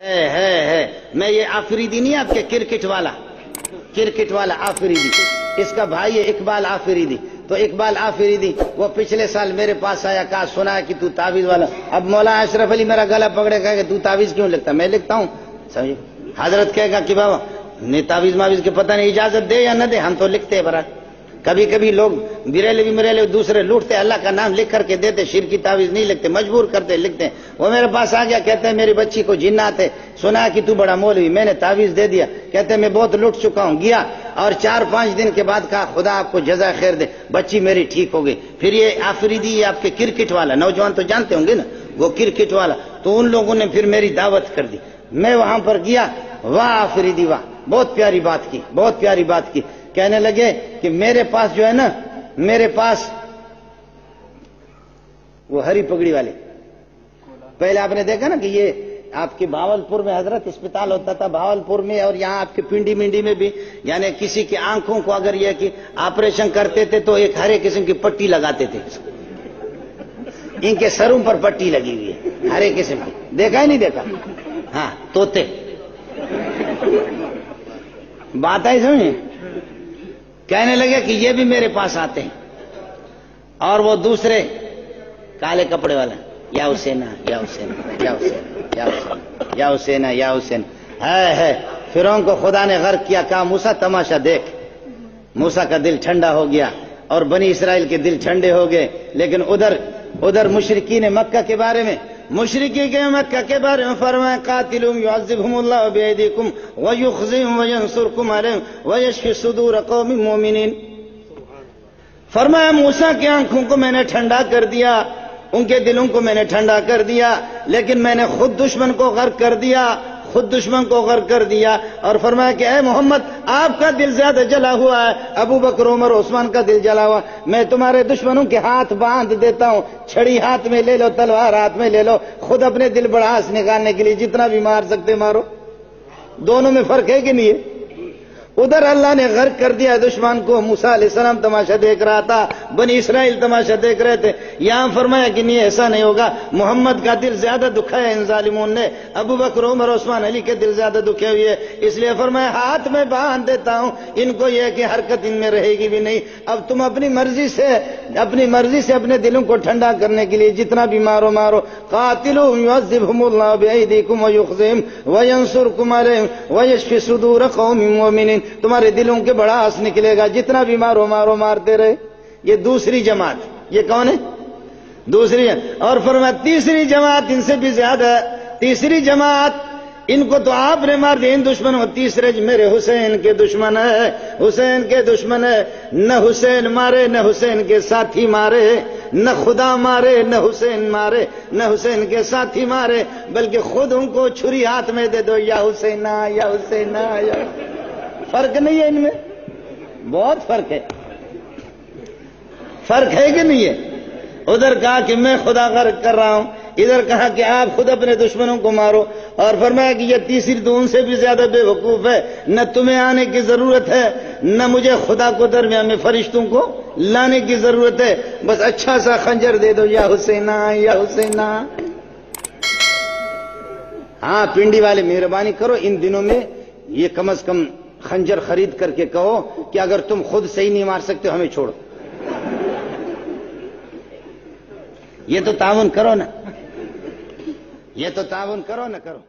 है है मैं ये आफरीदी नहीं आपके क्रिकेट वाला। क्रिकेट वाला आफरीदी। इसका भाई है इकबाल आफरीदी। तो इकबाल आफरीदी, वो पिछले साल मेरे पास आया, कहा, सुना है कि तू तावीज वाला। अब मौला अशरफ अली मेरा गला पकड़े, कहा कि तू तावीज क्यों लिखता? मैं लिखता हूँ। समझे? हज़रत कहेगा कि बाबा, नहीं तावीज मावीज के पता नहीं इजाज़त दे या न दे? हम तो लिखते हैं बरा कभी कभी लोग बिरेले भी मरेले, दूसरे लूटते, अल्लाह का नाम लिख करके देते, शिर की तावीज नहीं लिखते, मजबूर करते, लिखते। वो मेरे पास आ गया, कहते हैं, मेरी बच्ची को जिन्नात है। सुना कि तू बड़ा मौलवी, मैंने तावीज दे दिया। कहते मैं बहुत लुट चुका हूँ, गया। और चार पाँच दिन के बाद कहा, खुदा आपको जजा खैर दे, बच्ची मेरी ठीक हो गई। फिर ये आफरीदी, ये आपके क्रिकेट वाला, नौजवान तो जानते होंगे ना, वो क्रिकेट वाला तो उन लोगों ने फिर मेरी दावत कर दी। मैं वहाँ पर गया, वाह आफरीदी, वाह, बहुत प्यारी बात की, बहुत प्यारी बात की। कहने लगे कि मेरे पास जो है ना, मेरे पास वो हरी पगड़ी वाले। पहले आपने देखा ना कि ये आपके भावलपुर में हज़रत अस्पताल होता था, भावलपुर में और यहाँ आपके पिंडी मिंडी में भी, यानी किसी की आँखों को अगर यह कि ऑपरेशन करते थे तो एक हरे किस्म की पट्टी लगाते थे। इनके सरों पर पट्टी लगी हुई है, हरे किस्म की। देखा ही नहीं देखा? हाँ तोते। बात आई समझे? कहने लगे कि ये भी मेरे पास आते हैं। और वो दूसरे काले कपड़े वाले, या हुसैना या हुसैना या हुसैना या हुसैना या हुसैन है है फिर को खुदा ने गर्क किया, कहा, मूसा, तमाशा देख। मूसा का दिल ठंडा हो गया, और बनी इसराइल के दिल ठंडे हो गए, लेकिन उधर उधर मुशरकी ने मक्का के बारे में मुशरकी के मक्का के बारे में फरमाए, कातिलुम युअज़्ज़िबहुमुल्लाह बियदिकुम व युखज़िहुम मुमिनीन। फरमाया, मूसा की आँखों को मैंने ठंडा कर दिया, उनके दिलों को मैंने ठंडा कर दिया, लेकिन मैंने खुद दुश्मन को गर्क कर दिया खुद दुश्मन को गर्क कर दिया और फरमाया कि अः मोहम्मद, आपका दिल ज़्यादा जला हुआ है। अबू बकर, उमर, उस्मान का दिल जला हुआ। मैं तुम्हारे दुश्मनों के हाथ बाँध देता हूँ। छड़ी हाथ में ले लो, तलवार हाथ में ले लो। खुद अपने दिल बड़ास निकालने के लिए जितना भी मार सकते मारो। दोनों में फ़र्क है कि नहीं है? उधर अल्लाह ने गर्क कर दिया, दुश्मन को मूसा सलाम तमाशा देख रहा था, बनी इसराइल तमाशा देख रहे थे। यहाँ फरमाया कि नहीं, ऐसा नहीं होगा। मोहम्मद का दिल ज़्यादा दुखा है इन जालिमों ने। अबू बकर, उमर, उस्मान, अली के दिल ज़्यादा दुखे हुए। इसलिए फरमाया, हाथ में बाँध देता हूँ। इनको यह कि हरकत इनमें रहेगी भी नहीं। अब तुम अपनी मर्ज़ी से, अपनी मर्ज़ी से अपने दिलों को ठंडा करने के लिए जितना भी मारो मारो। कातिलो सुदूर कौम तुम्हारे दिलों के बड़ा हंस निकलेगा, जितना भी मारो मारो, मारते रहे। ये दूसरी जमात। ये कौन है? दूसरी और फरमा तीसरी जमात इनसे भी ज़्यादा तीसरी जमात, इनको तो आपने मार दिया। इन दुश्मन हो तीसरे मेरे हुसैन के दुश्मन है। हुसैन के दुश्मन है। न हुसैन मारे, न हुसैन के साथी मारे। न खुदा मारे, न हुसैन मारे। न हुसैन के साथी मारे। बल्कि खुद उनको छुरी हाथ में दे दो, या हुसैना या हुसैना या फ़र्क नहीं है इनमें? बहुत फ़र्क है। फ़र्क है कि नहीं है? उधर कहा कि मैं खुदा गर्क कर रहा हूँ। इधर कहा कि आप खुद अपने दुश्मनों को मारो। और फरमाया कि यह तीसरी तो उनसे भी ज़्यादा बेवकूफ़ है। न तुम्हें आने की ज़रूरत है, न मुझे खुदा को दरमियान में फरिश्तों को लाने की ज़रूरत है। बस अच्छा सा खंजर दे दो, या हुसैना या हुसैना। हाँ पिंडी वाले मेहरबानी करो। इन दिनों में ये कम अज कम खंजर खरीद करके कहो कि अगर तुम खुद सही नहीं मार सकते हमें छोड़ो। ये तो ताउन करो ना। ये तो ताउन करो ना करो।